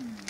Hmm.